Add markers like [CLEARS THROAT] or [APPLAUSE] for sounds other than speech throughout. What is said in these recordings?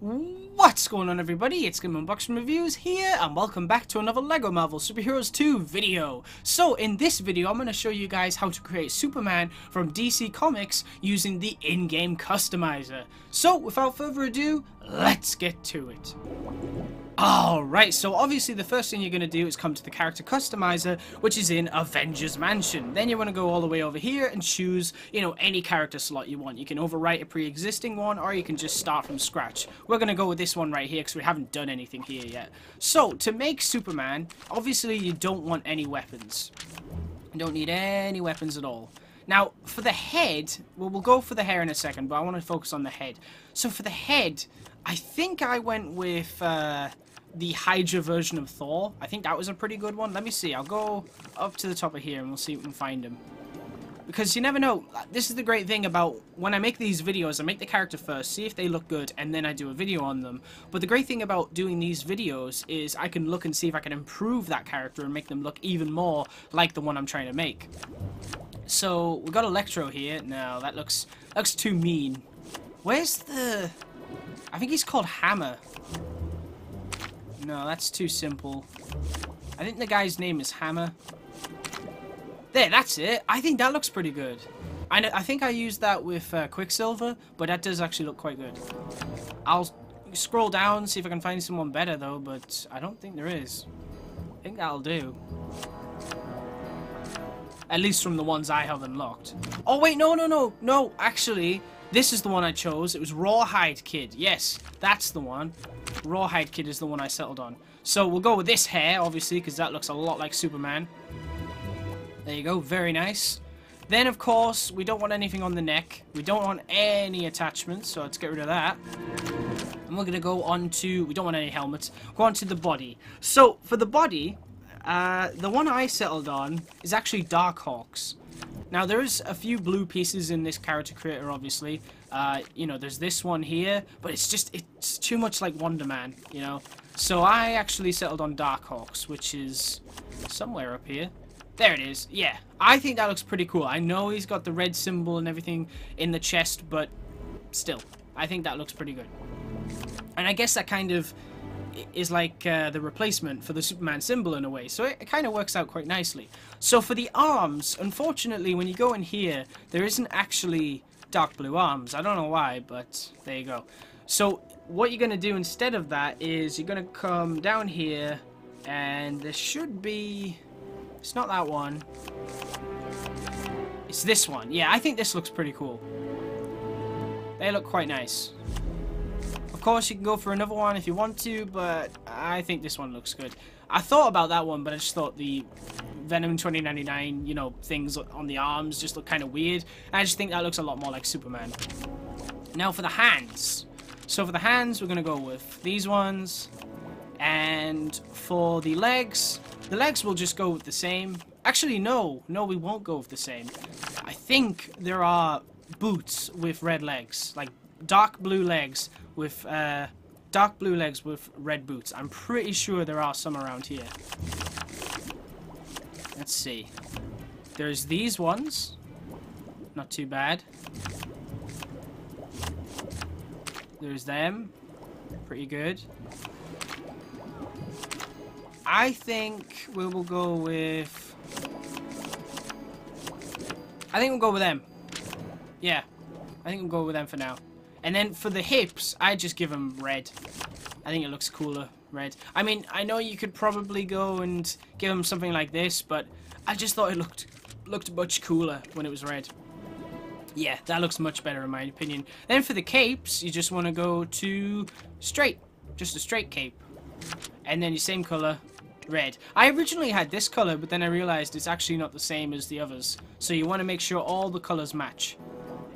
What's going on everybody, it's Game Unboxing Reviews here, and welcome back to another LEGO Marvel Super Heroes 2 video. So, in this video, I'm going to show you guys how to create Superman from DC Comics using the in-game customizer. So, without further ado, let's get to it. Alright, so obviously the first thing you're going to do is come to the character customizer, which is in Avengers Mansion. Then you want to go all the way over here and choose, you know, any character slot you want. You can overwrite a pre-existing one, or you can just start from scratch. We're going to go with this one right here, because we haven't done anything here yet. So, to make Superman, obviously you don't want any weapons. You don't need any weapons at all. Now, for the head, well, we'll go for the hair in a second, but I want to focus on the head. So for the head, I think I went with... Uh, the Hydra version of Thor. I think that was a pretty good one. Let me see. I'll go up to the top of here and we'll see if we can find him. Because you never know. This is the great thing about when I make these videos, I make the character first, see if they look good, and then I do a video on them. But the great thing about doing these videos is I can look and see if I can improve that character and make them look even more like the one I'm trying to make. So, we got Electro here. No, that looks, looks too mean. Where's the... I think he's called Hammer. No, that's too simple. I think the guy's name is Hammer. There, that's it. I think that looks pretty good. I, I think I used that with uh, Quicksilver, but that does actually look quite good. I'll scroll down, see if I can find someone better, though, but I don't think there is. I think that'll do. At least from the ones I have unlocked. Oh, wait, no, no, no. No, actually, this is the one I chose. It was Rawhide Kid. Yes, that's the one. Rawhide Kid is the one I settled on. So we'll go with this hair, obviously, because that looks a lot like Superman. There you go, very nice. Then, of course, we don't want anything on the neck. We don't want any attachments, so let's get rid of that. And we're going to go on to... We don't want any helmets. Go on to the body. So, for the body, uh, the one I settled on is actually Darkhawks. Now, there's a few blue pieces in this character creator, obviously. Uh, you know, there's this one here, but it's just, it's too much like Wonder Man, you know? So I actually settled on Dark Hawks, which is somewhere up here. There it is. Yeah, I think that looks pretty cool. I know he's got the red symbol and everything in the chest, but still, I think that looks pretty good. And I guess that kind of is like uh, the replacement for the Superman symbol in a way, so it, it kind of works out quite nicely. So for the arms, unfortunately, when you go in here, there isn't actually dark blue arms. I don't know why, but there you go. So what you're going to do instead of that is you're going to come down here, and there should be... It's not that one. It's this one. Yeah, I think this looks pretty cool. They look quite nice. Of course, you can go for another one if you want to, but I think this one looks good. I thought about that one, but I just thought the Venom 2099, you know, things on the arms just look kind of weird. I just think that looks a lot more like Superman. Now for the hands. So for the hands, we're going to go with these ones. And for the legs, the legs will just go with the same. Actually, no. No, we won't go with the same. I think there are boots with red legs. Like dark blue legs with uh, dark blue legs with red boots. I'm pretty sure there are some around here. Let's see. There's these ones. Not too bad. There's them. Pretty good. I think we will go with... I think we'll go with them. Yeah. I think we'll go with them for now. And then for the hips, I just give them red. I think it looks cooler, red. I mean, I know you could probably go and give them something like this, but I just thought it looked looked much cooler when it was red. Yeah, that looks much better in my opinion. Then for the capes, you just want to go to straight. Just a straight cape. And then your same color, red. I originally had this color, but then I realized it's actually not the same as the others. So you want to make sure all the colors match.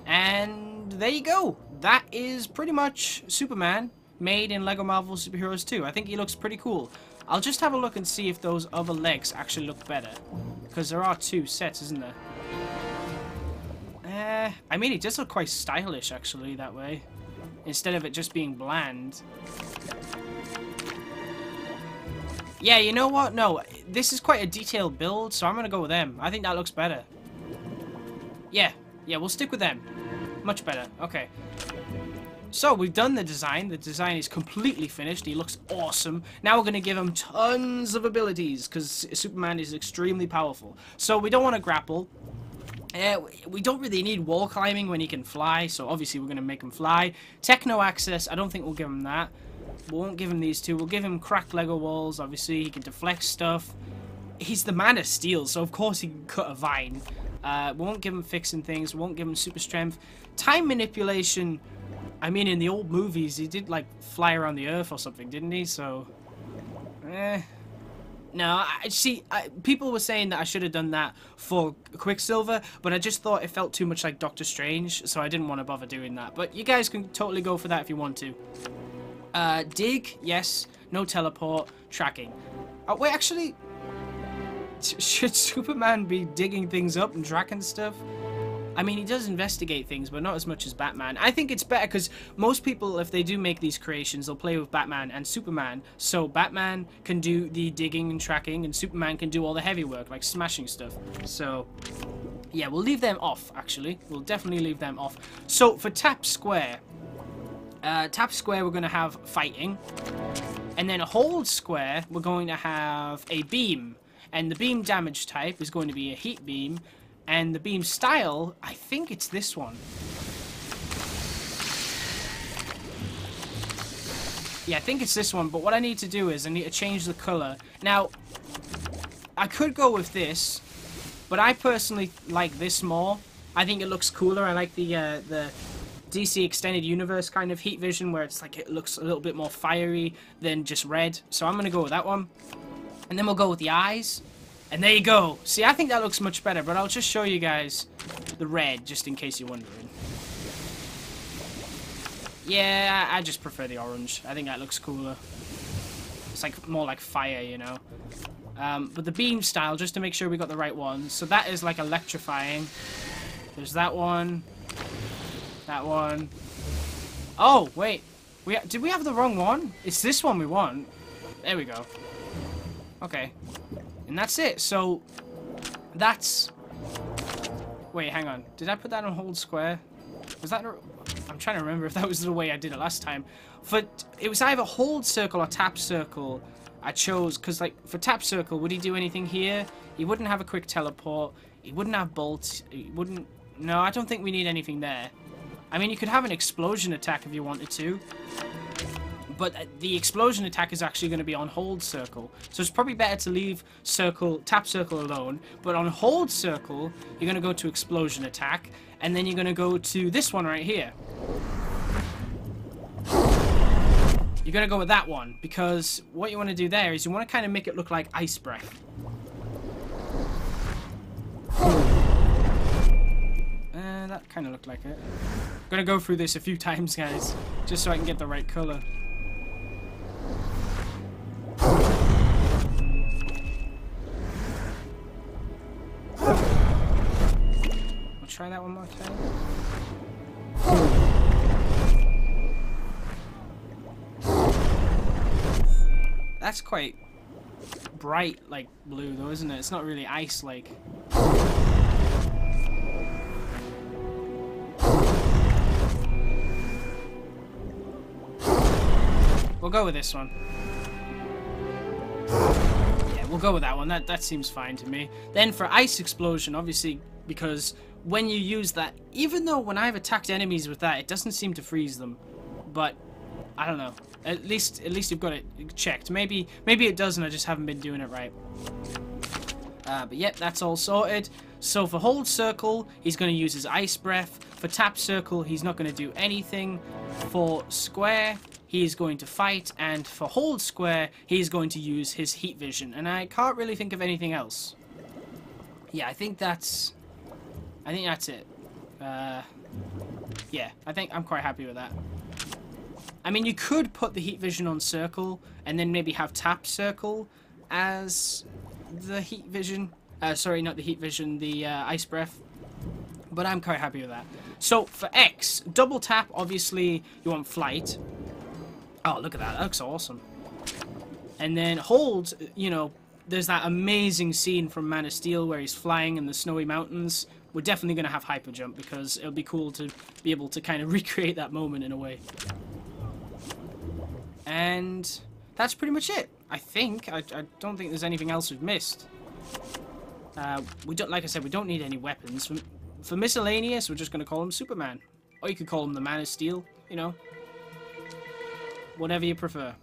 And there you go that is pretty much Superman made in LEGO Marvel Superheroes 2. I think he looks pretty cool. I'll just have a look and see if those other legs actually look better. Because there are two sets, isn't there? Eh, I mean, it does look quite stylish, actually, that way. Instead of it just being bland. Yeah, you know what? No, this is quite a detailed build, so I'm going to go with them. I think that looks better. Yeah, yeah, we'll stick with them. Much better. Okay. So we've done the design. The design is completely finished. He looks awesome. Now we're going to give him tons of abilities because Superman is extremely powerful. So we don't want to grapple. Uh, we don't really need wall climbing when he can fly, so obviously we're going to make him fly. Techno access, I don't think we'll give him that. We won't give him these two. We'll give him cracked Lego walls, obviously. He can deflect stuff. He's the man of steel, so of course he can cut a vine. Uh, we won't give him fixing things. We won't give him super strength. Time manipulation, I mean, in the old movies, he did, like, fly around the earth or something, didn't he? So, eh. No, I see. I, people were saying that I should have done that for Quicksilver, but I just thought it felt too much like Doctor Strange, so I didn't want to bother doing that. But you guys can totally go for that if you want to. Uh, dig, yes. No teleport. Tracking. Oh, wait, actually... [LAUGHS] Should Superman be digging things up and tracking stuff? I mean, he does investigate things, but not as much as Batman. I think it's better because most people, if they do make these creations, they'll play with Batman and Superman. So Batman can do the digging and tracking, and Superman can do all the heavy work, like smashing stuff. So, yeah, we'll leave them off, actually. We'll definitely leave them off. So, for Tap Square, uh, Tap Square, we're going to have fighting. And then Hold Square, we're going to have a beam. And the beam damage type is going to be a heat beam. And the beam style, I think it's this one. Yeah, I think it's this one, but what I need to do is I need to change the color. Now, I could go with this, but I personally like this more. I think it looks cooler. I like the uh, the DC Extended Universe kind of heat vision where it's like it looks a little bit more fiery than just red. So I'm going to go with that one. And then we'll go with the eyes. And there you go. See, I think that looks much better, but I'll just show you guys the red, just in case you're wondering. Yeah, I just prefer the orange. I think that looks cooler. It's like more like fire, you know. Um, but the beam style, just to make sure we got the right one. So that is like electrifying. There's that one. That one. Oh, wait. We Did we have the wrong one? It's this one we want. There we go. Okay. And that's it. So, that's... Wait, hang on. Did I put that on hold square? Was that... I'm trying to remember if that was the way I did it last time. For It was either hold circle or tap circle. I chose... Because, like, for tap circle, would he do anything here? He wouldn't have a quick teleport. He wouldn't have bolts. He wouldn't... No, I don't think we need anything there. I mean, you could have an explosion attack if you wanted to but the explosion attack is actually going to be on hold circle. So it's probably better to leave circle, tap circle alone, but on hold circle, you're going to go to explosion attack, and then you're going to go to this one right here. You're going to go with that one, because what you want to do there is you want to kind of make it look like ice breath. Uh, that kind of looked like it. I'm gonna go through this a few [LAUGHS] times, guys, just so I can get the right color. Try that one more time? That's quite bright, like, blue, though, isn't it? It's not really ice-like. We'll go with this one. Yeah, we'll go with that one. That that seems fine to me. Then for Ice Explosion, obviously, because when you use that, even though when I've attacked enemies with that, it doesn't seem to freeze them. But, I don't know. At least, at least you've got it checked. Maybe, maybe it does and I just haven't been doing it right. Uh, but yep, that's all sorted. So for hold circle, he's going to use his ice breath. For tap circle, he's not going to do anything. For square, he is going to fight. And for hold square, he's going to use his heat vision. And I can't really think of anything else. Yeah, I think that's I think that's it. Uh, yeah, I think I'm quite happy with that. I mean, you could put the heat vision on circle and then maybe have tap circle as the heat vision. Uh, sorry, not the heat vision, the uh, ice breath. But I'm quite happy with that. So for X, double tap, obviously you want flight. Oh, look at that. That looks awesome. And then hold, you know, there's that amazing scene from Man of Steel where he's flying in the snowy mountains we're definitely going to have hyper jump because it'll be cool to be able to kind of [LAUGHS] recreate that moment in a way. And that's pretty much it. I think. I, I don't think there's anything else we've missed. Uh, we don't, like I said, we don't need any weapons. For, for miscellaneous, we're just going to call him Superman. Or you could call him the Man of Steel, you know. Whatever you prefer.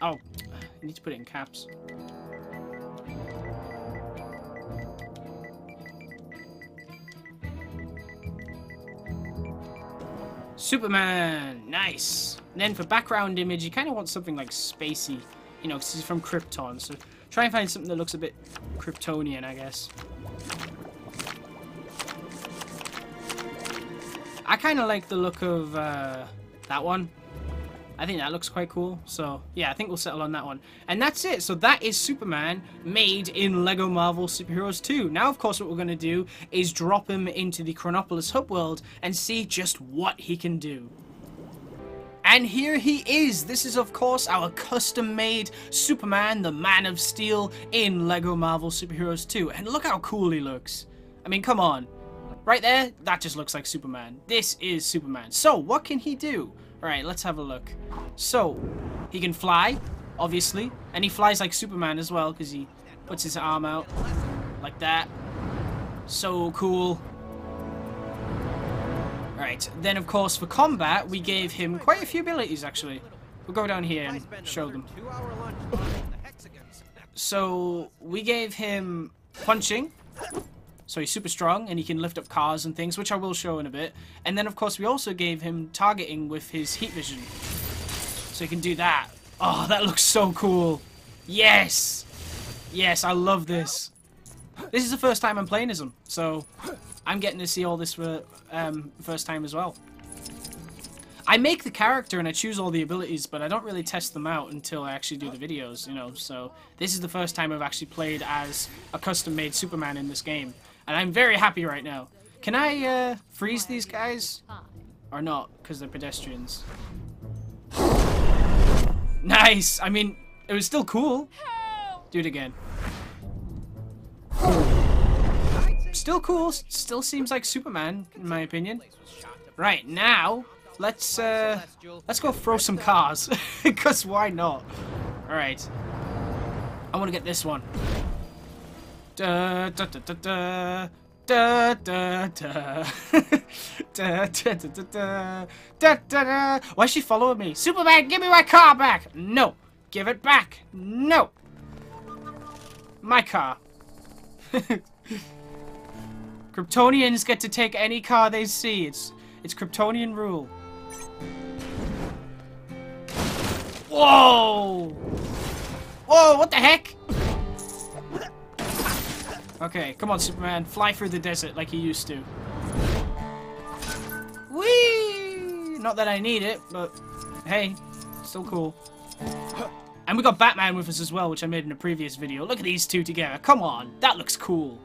Oh, [SIGHS] I need to put it in caps. Superman! Nice! And then for background image, you kind of want something like spacey. You know, because he's from Krypton, so try and find something that looks a bit Kryptonian, I guess. I kind of like the look of uh, that one. I think that looks quite cool. So, yeah, I think we'll settle on that one. And that's it. So that is Superman made in LEGO Marvel Superheroes 2. Now, of course, what we're going to do is drop him into the Chronopolis hub world and see just what he can do. And here he is. This is, of course, our custom-made Superman, the Man of Steel, in LEGO Marvel Superheroes 2. And look how cool he looks. I mean, come on. Right there, that just looks like Superman. This is Superman. So, what can he do? Alright, let's have a look. So, he can fly, obviously. And he flies like Superman as well, because he puts his arm out. Like that. So cool. Alright, then of course for combat, we gave him quite a few abilities actually. We'll go down here and show them. So, we gave him punching. So he's super strong and he can lift up cars and things, which I will show in a bit. And then, of course, we also gave him targeting with his heat vision. So he can do that. Oh, that looks so cool. Yes! Yes, I love this. This is the first time I'm playing as him, so I'm getting to see all this for um, first time as well. I make the character and I choose all the abilities, but I don't really test them out until I actually do the videos, you know, so this is the first time I've actually played as a custom-made Superman in this game. And I'm very happy right now. Can I uh, freeze these guys? Or not, because they're pedestrians. [SIGHS] Nice! I mean, it was still cool. Do it again. Still cool. Still seems like Superman, in my opinion. Right, now, let's, uh, let's go throw some cars. [LAUGHS] Because why not? Alright. I want to get this one. Da da da da da. Da da [LAUGHS] da. da da da da da. Da da. Why is she following me? Superman, give me my car back! No. Give it back. No. My car. [LAUGHS] Kryptonians get to take any car they see. It's it's Kryptonian rule. Whoa! Whoa, what the heck? Okay, come on, Superman. Fly through the desert like you used to. Whee! Not that I need it, but hey, still cool. And we got Batman with us as well, which I made in a previous video. Look at these two together. Come on, that looks cool.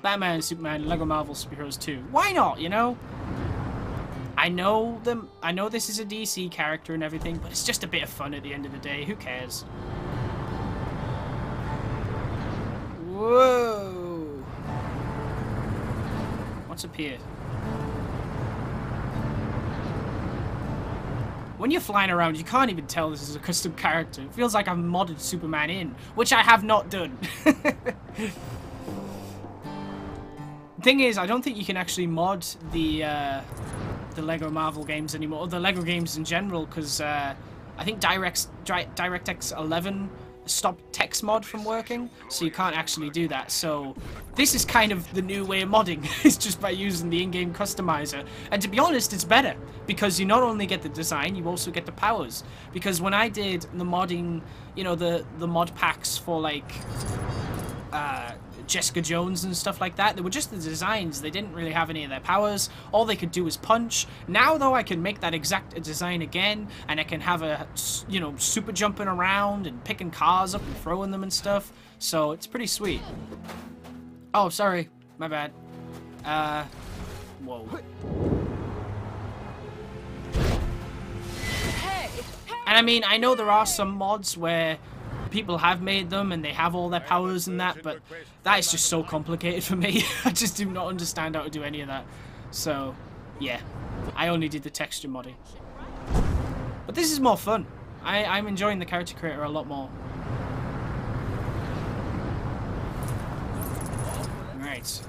Batman, Superman, Lego Marvel Superheroes 2. Why not, you know? I know them. I know this is a DC character and everything, but it's just a bit of fun at the end of the day. Who cares? Whoa! When you're flying around, you can't even tell this is a custom character. It feels like I've modded Superman in, which I have not done. [LAUGHS] Thing is, I don't think you can actually mod the uh, the Lego Marvel games anymore, or the Lego games in general, because uh, I think Direct, DirectX 11 stop TexMod from working, so you can't actually do that. So this is kind of the new way of modding, [LAUGHS] it's just by using the in-game customizer. And to be honest, it's better, because you not only get the design, you also get the powers. Because when I did the modding, you know, the, the mod packs for like... Uh, Jessica Jones and stuff like that. They were just the designs. They didn't really have any of their powers. All they could do was punch. Now, though, I can make that exact design again, and I can have a, you know, super jumping around and picking cars up and throwing them and stuff. So it's pretty sweet. Oh, sorry. My bad. Uh, whoa. And I mean, I know there are some mods where people have made them and they have all their powers and that, but that is just so complicated for me. [LAUGHS] I just do not understand how to do any of that. So, yeah. I only did the texture modding. But this is more fun. I, I'm enjoying the character creator a lot more. Right.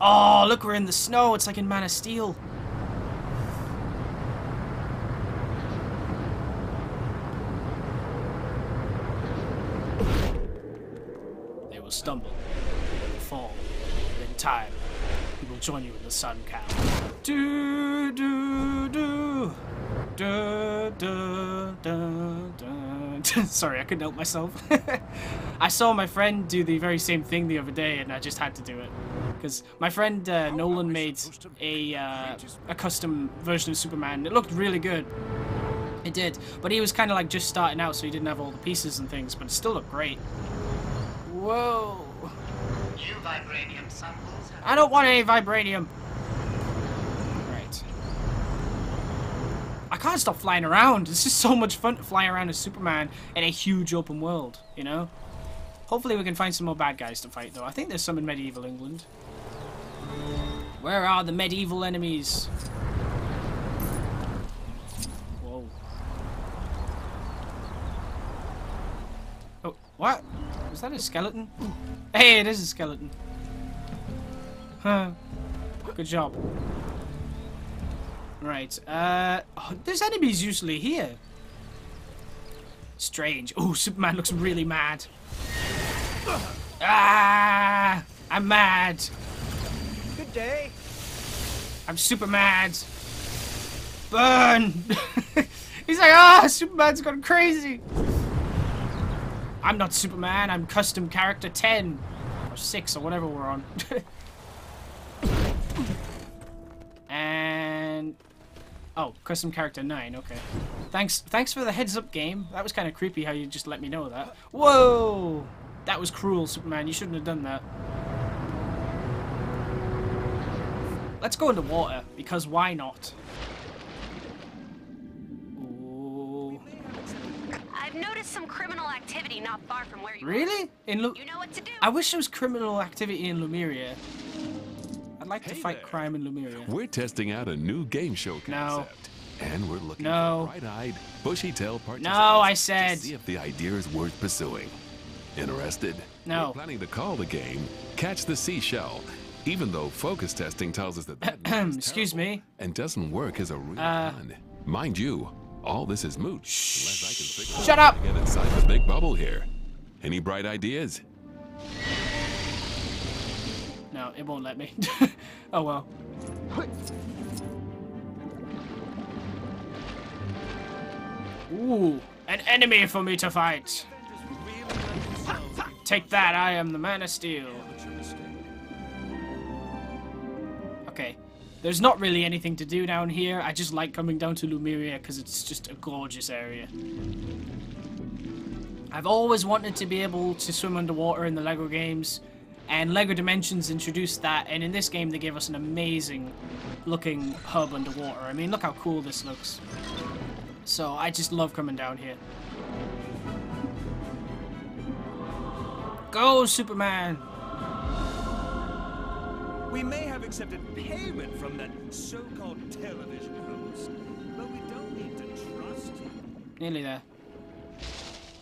Oh, look, we're in the snow. It's like in Man of Steel. Stumble, fall, and in time, he will join you in the sun Kal. Do do do. Da, da, da, da. Sorry, I couldn't help myself. [LAUGHS] I saw my friend do the very same thing the other day, and I just had to do it. Because my friend uh, Nolan made a, uh, a custom version of Superman. It looked really good. It did. But he was kind of like just starting out, so he didn't have all the pieces and things, but it still looked great. Whoa. New vibranium samples. I don't want any vibranium. Right. I can't stop flying around. It's just so much fun to fly around as Superman in a huge open world, you know? Hopefully we can find some more bad guys to fight, though. I think there's some in medieval England. Where are the medieval enemies? Whoa. Oh, what? Was that a skeleton? Hey, it is a skeleton. Huh. Good job. Right, uh... Oh, there's enemies usually here. Strange. Oh, Superman looks really mad. Ah! I'm mad. Good day. I'm super mad. Burn! [LAUGHS] He's like, ah, Superman's gone crazy. I'm not Superman, I'm custom character 10. Or 6, or whatever we're on. [LAUGHS] and... Oh, custom character 9, okay. Thanks thanks for the heads up game. That was kind of creepy how you just let me know that. Whoa! That was cruel, Superman. You shouldn't have done that. Let's go into water, because why not? I've some criminal activity not far from where you Really? In Lu- You know what to do. I wish there was criminal activity in Lemuria. I'd like to fight there. crime in Lemuria. We're testing out a new game show No. concept. And we're looking No. for bright-eyed, bushy-tailed participants I said. to see if the idea is worth pursuing. Interested? No. We're planning to call the game Catch the Seashell, even though focus testing tells us that that [CLEARS THROAT] name Excuse me. and doesn't work as a real Uh. pun. Mind you, all this is moot. Unless I can figure out Shut up. get inside the big bubble here. Any bright ideas? No, it won't let me. [LAUGHS] oh well. Ooh, an enemy for me to fight. Take that, I am the Man of Steel. There's not really anything to do down here. I just like coming down to Lemuria because it's just a gorgeous area. I've always wanted to be able to swim underwater in the LEGO games, and LEGO Dimensions introduced that, and in this game they gave us an amazing looking hub underwater. I mean, look how cool this looks. So I just love coming down here. Go, Superman! We may have accepted payment from that so-called television host, but we don't need to trust him. Nearly there.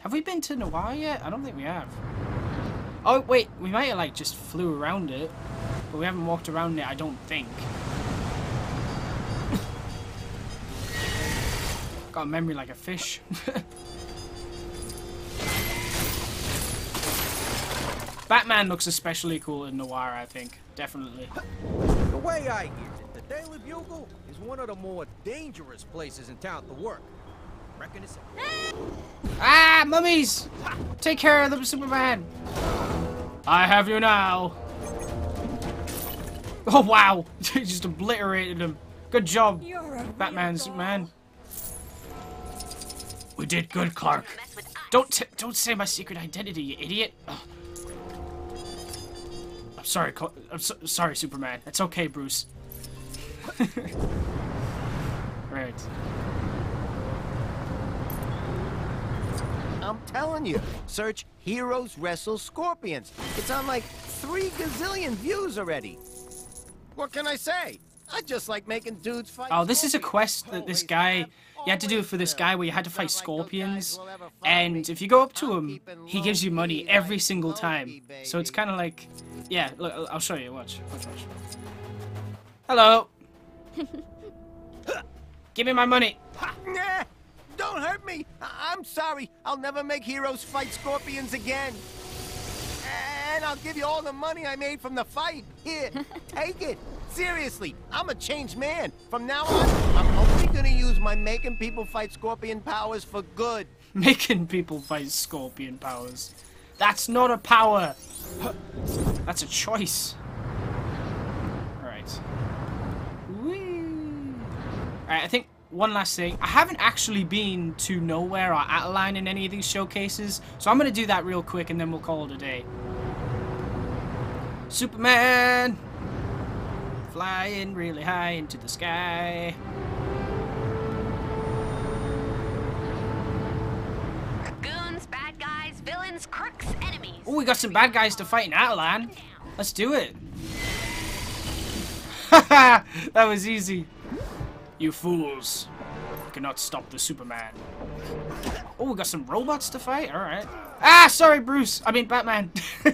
Have we been to Noir yet? I don't think we have. Oh, wait, we might have, like, just flew around it. But we haven't walked around it, I don't think. [COUGHS] Got a memory like a fish. [LAUGHS] Batman looks especially cool in Noir, I think. Definitely. The way I hear it, the Daily Bugle is one of the more dangerous places in town to work. Reckon it's Ah, mummies! Take care of them, Superman! I have you now. Oh, wow. [LAUGHS] He just obliterated him. Good job, Batman, Superman. We did good, Clark. Mess with us. Don't t don't say my secret identity, you idiot. Ugh. I'm sorry, I'm so sorry, Superman. It's okay, Bruce. [LAUGHS] right. I'm telling you. Search Heroes Wrestle Scorpions. It's on like three gazillion views already. What can I say? I just like making dudes fight. Oh, this is a quest that this guy you had to do it for this guy where you had to fight scorpions, guys will ever find and if you go up to him, he gives you money every single time. So it's kind of like, yeah. Look, I'll- I'll show you. Watch, watch, watch. Hello. [LAUGHS] Give me my money. Nah, don't hurt me. I- I'm sorry. I'll never make heroes fight scorpions again. And I'll give you all the money I made from the fight. Here, [LAUGHS] take it. Seriously, I'm a changed man. From now on, I'm only gonna use my making people fight scorpion powers for good. [LAUGHS] Making people fight scorpion powers. That's not a power. That's a choice. Alright. Alright, I think one last thing. I haven't actually been to Knowhere or Attilan in any of these showcases, so I'm going to do that real quick and then we'll call it a day. Superman! Flying really high into the sky. Oh, we got some bad guys to fight in Attilan. Let's do it. [LAUGHS] that was easy. You fools. Cannot stop the Superman. Oh, we got some robots to fight? Alright. Ah, sorry, Bruce. I mean, Batman. [LAUGHS]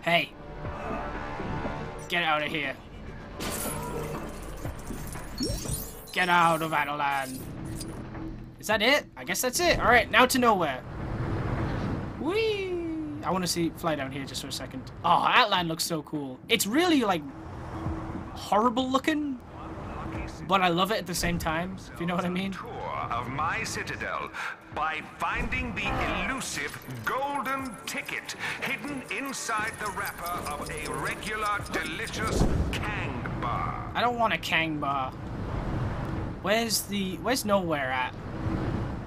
hey. Get out of here. Get out of Attilan. Is that it? I guess that's it. Alright, now to Knowhere. Whee! I want to see fly down here just for a second. Oh, Attilan looks so cool. It's really like horrible looking, but I love it at the same time. If you know what I mean. tour of my citadel by finding the elusive golden ticket hidden inside the wrapper of a regular delicious Kang bar. I don't want a Kang bar. Where's the where's Knowhere at?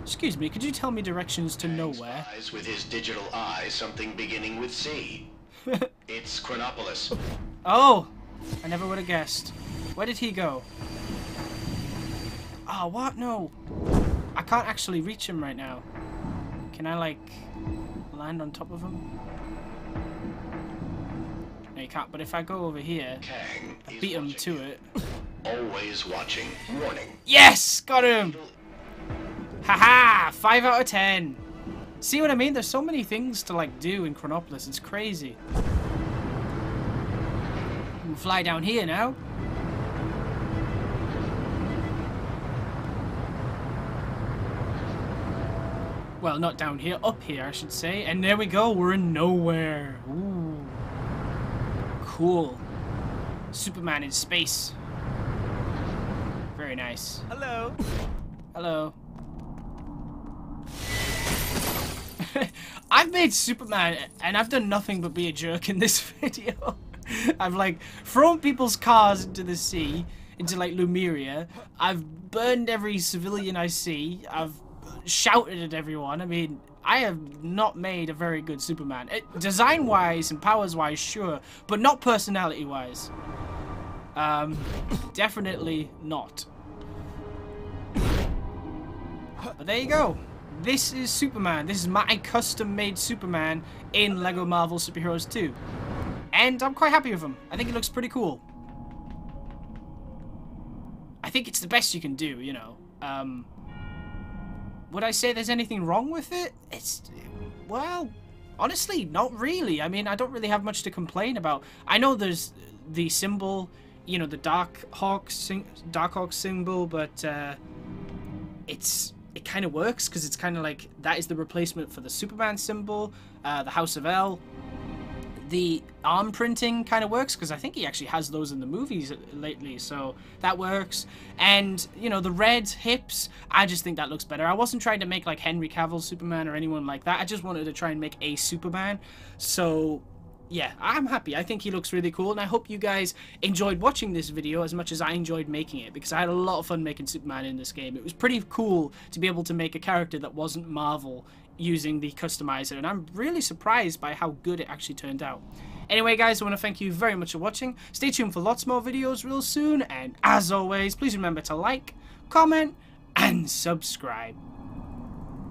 Excuse me, could you tell me directions to Knowhere? Eyes with his digital eye, something beginning with C. [LAUGHS] it's Chronopolis. Oh, I never would have guessed. Where did he go? Oh, what? No. I can't actually reach him right now. Can I, like, land on top of him? No, you can't. But if I go over here, Kang I beat him to it. Always watching. Warning. Yes! Got him! Haha! 5 out of 10. See what I mean? There's so many things to, like, do in Chronopolis. It's crazy. We can fly down here now. Well, not down here, up here, I should say. And there we go, we're in Knowhere. Ooh. Cool. Superman in space. Very nice. Hello. Hello. [LAUGHS] I've made Superman, and I've done nothing but be a jerk in this [LAUGHS] video. I've like thrown people's cars into the sea, into like Lemuria. I've burned every civilian I see. I've shouted at everyone. I mean, I have not made a very good Superman. design wise and powers wise, sure, but not personality wise. Um, [COUGHS] definitely not. But there you go. This is Superman. This is my custom-made Superman in LEGO Marvel Superheroes 2. And I'm quite happy with him. I think it looks pretty cool. I think it's the best you can do, you know. Um, would I say there's anything wrong with it? It's, well, honestly, not really. I mean, I don't really have much to complain about. I know there's the symbol, you know, the Dark Hawk, Dark Hawk symbol, but uh, it's it kind of works because it's kind of like that is the replacement for the Superman symbol, uh, the House of El. The arm printing kind of works because I think he actually has those in the movies lately, so that works. And you know the red hips, I just think that looks better. I wasn't trying to make like Henry Cavill Superman or anyone like that. I just wanted to try and make a Superman. So yeah, I'm happy. I think he looks really cool, and I hope you guys enjoyed watching this video as much as I enjoyed making it, because I had a lot of fun making Superman in this game. It was pretty cool to be able to make a character that wasn't Marvel using the customizer, and I'm really surprised by how good it actually turned out. Anyway, guys, I want to thank you very much for watching. Stay tuned for lots more videos real soon, and as always, please remember to like, comment, and subscribe.